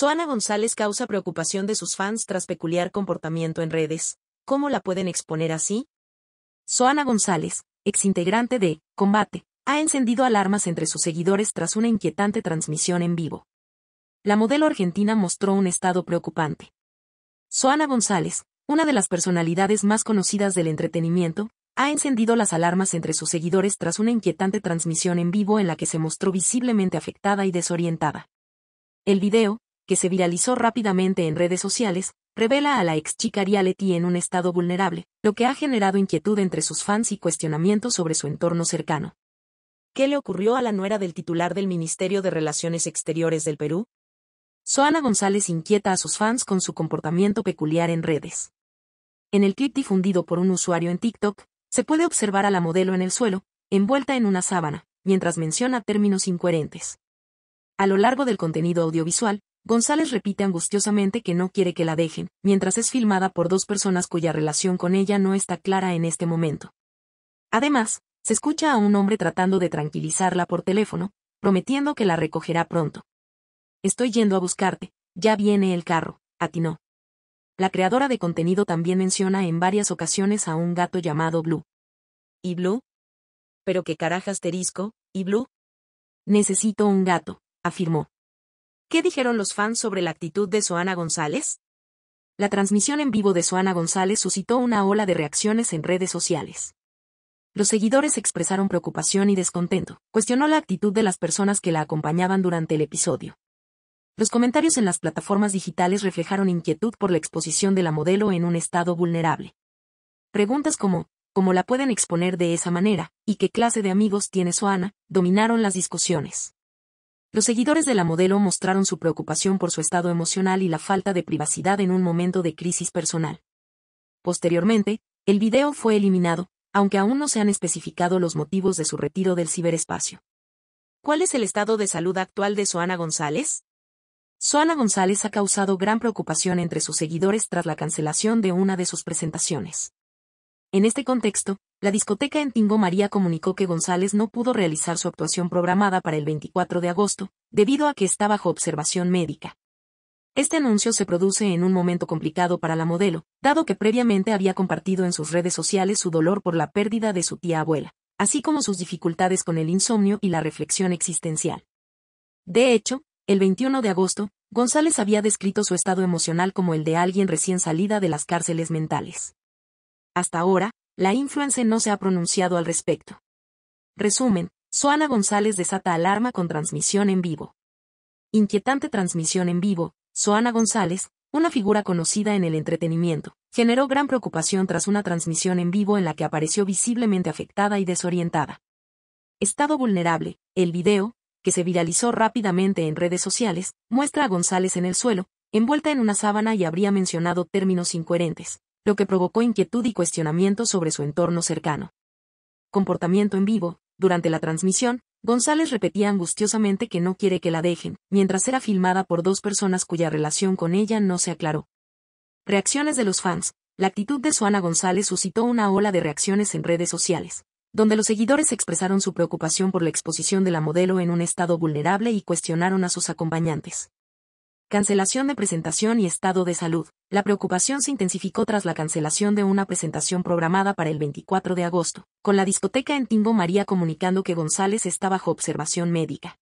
Soana González causa preocupación de sus fans tras peculiar comportamiento en redes. ¿Cómo la pueden exponer así? Soana González, exintegrante de Combate, ha encendido alarmas entre sus seguidores tras una inquietante transmisión en vivo. La modelo argentina mostró un estado preocupante. Soana González, una de las personalidades más conocidas del entretenimiento, ha encendido las alarmas entre sus seguidores tras una inquietante transmisión en vivo en la que se mostró visiblemente afectada y desorientada. El video, que se viralizó rápidamente en redes sociales, revela a la ex chica reality en un estado vulnerable, lo que ha generado inquietud entre sus fans y cuestionamientos sobre su entorno cercano. ¿Qué le ocurrió a la nuera del titular del Ministerio de Relaciones Exteriores del Perú? Soana González inquieta a sus fans con su comportamiento peculiar en redes. En el clip difundido por un usuario en TikTok, se puede observar a la modelo en el suelo, envuelta en una sábana, mientras menciona términos incoherentes. A lo largo del contenido audiovisual, González repite angustiosamente que no quiere que la dejen, mientras es filmada por dos personas cuya relación con ella no está clara en este momento. Además, se escucha a un hombre tratando de tranquilizarla por teléfono, prometiendo que la recogerá pronto. Estoy yendo a buscarte, ya viene el carro, atinó. La creadora de contenido también menciona en varias ocasiones a un gato llamado Blue. ¿Y Blue? ¿Pero qué carajas terisco, y Blue? Necesito un gato, afirmó. ¿Qué dijeron los fans sobre la actitud de Soana González? La transmisión en vivo de Soana González suscitó una ola de reacciones en redes sociales. Los seguidores expresaron preocupación y descontento, cuestionó la actitud de las personas que la acompañaban durante el episodio. Los comentarios en las plataformas digitales reflejaron inquietud por la exposición de la modelo en un estado vulnerable. Preguntas como, ¿cómo la pueden exponer de esa manera? ¿Y qué clase de amigos tiene Soana? dominaron las discusiones. Los seguidores de la modelo mostraron su preocupación por su estado emocional y la falta de privacidad en un momento de crisis personal. Posteriormente, el video fue eliminado, aunque aún no se han especificado los motivos de su retiro del ciberespacio. ¿Cuál es el estado de salud actual de Soana González? Soana González ha causado gran preocupación entre sus seguidores tras la cancelación de una de sus presentaciones. En este contexto, la discoteca en Tingo María comunicó que González no pudo realizar su actuación programada para el 24 de agosto, debido a que está bajo observación médica. Este anuncio se produce en un momento complicado para la modelo, dado que previamente había compartido en sus redes sociales su dolor por la pérdida de su tía abuela, así como sus dificultades con el insomnio y la reflexión existencial. De hecho, el 21 de agosto, González había descrito su estado emocional como el de alguien recién salida de las cárceles mentales. Hasta ahora, la influencer no se ha pronunciado al respecto. Resumen, Soana González desata alarma con transmisión en vivo. Inquietante transmisión en vivo, Soana González, una figura conocida en el entretenimiento, generó gran preocupación tras una transmisión en vivo en la que apareció visiblemente afectada y desorientada. Estado vulnerable, el video, que se viralizó rápidamente en redes sociales, muestra a González en el suelo, envuelta en una sábana y habría mencionado términos incoherentes, lo que provocó inquietud y cuestionamiento sobre su entorno cercano. Comportamiento en vivo, durante la transmisión, González repetía angustiosamente que no quiere que la dejen, mientras era filmada por dos personas cuya relación con ella no se aclaró. Reacciones de los fans. La actitud de Suana González suscitó una ola de reacciones en redes sociales donde los seguidores expresaron su preocupación por la exposición de la modelo en un estado vulnerable y cuestionaron a sus acompañantes. Cancelación de presentación y estado de salud. La preocupación se intensificó tras la cancelación de una presentación programada para el 24 de agosto, con la discoteca en Timbo María comunicando que González está bajo observación médica.